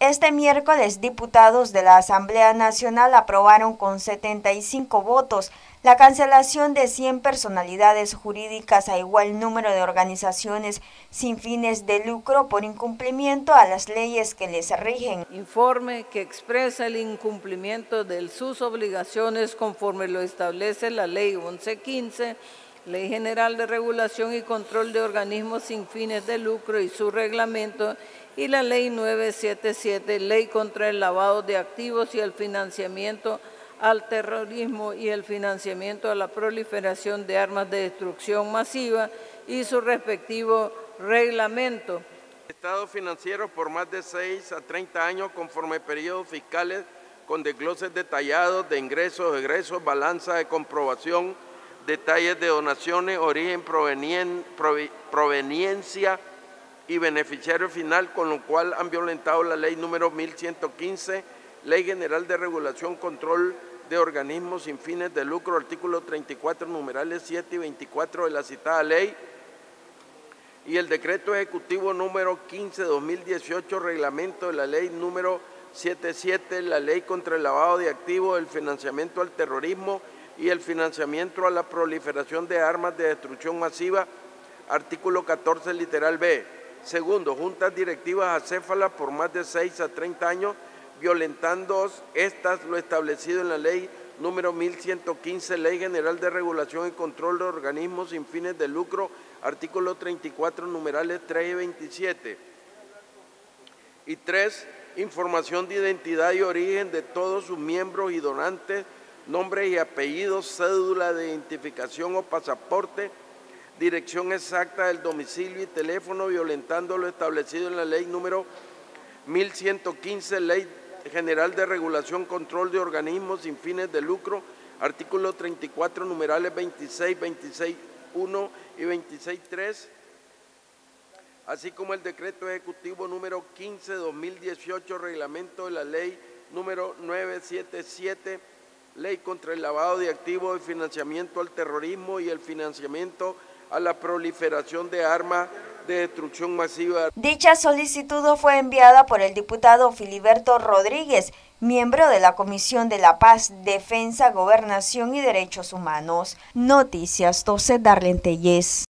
Este miércoles, diputados de la Asamblea Nacional aprobaron con 75 votos la cancelación de 100 personalidades jurídicas a igual número de organizaciones sin fines de lucro por incumplimiento a las leyes que les rigen. Informe que expresa el incumplimiento de sus obligaciones conforme lo establece la Ley 1115 Ley General de Regulación y Control de Organismos sin fines de lucro y su reglamento, y la Ley 977, Ley contra el lavado de activos y el financiamiento al terrorismo y el financiamiento a la proliferación de armas de destrucción masiva y su respectivo reglamento. Estado financiero por más de 6 a 30 años conforme periodos fiscales con desgloses detallados de ingresos, egresos, balanza de comprobación, detalles de donaciones, origen, proveniencia y beneficiario final, con lo cual han violentado la ley número 1115, Ley General de Regulación, Control de Organismos sin fines de lucro, artículo 34, numerales 7 y 24 de la citada ley, y el decreto ejecutivo número 15-2018, reglamento de la ley número 77, la ley contra el lavado de activos, el financiamiento al terrorismo y el financiamiento a la proliferación de armas de destrucción masiva, artículo 14, literal B. Segundo, juntas directivas acéfalas por más de 6 a 30 años, violentando estas lo establecido en la ley número 1115, Ley General de Regulación y Control de Organismos sin fines de lucro, artículo 34, numerales 3 y 27. Y tres, información de identidad y origen de todos sus miembros y donantes nombre y apellido, cédula de identificación o pasaporte, dirección exacta del domicilio y teléfono, violentando lo establecido en la ley número 1115, Ley General de Regulación, Control de Organismos sin fines de lucro, artículo 34, numerales 26, 26, 1 y 26, 3, así como el decreto ejecutivo número 15-2018, reglamento de la ley número 977, ley contra el lavado de activos, el financiamiento al terrorismo y el financiamiento a la proliferación de armas de destrucción masiva. Dicha solicitud fue enviada por el diputado Filiberto Rodríguez, miembro de la Comisión de la Paz, Defensa, Gobernación y Derechos Humanos. Noticias 12 Darlenteyes.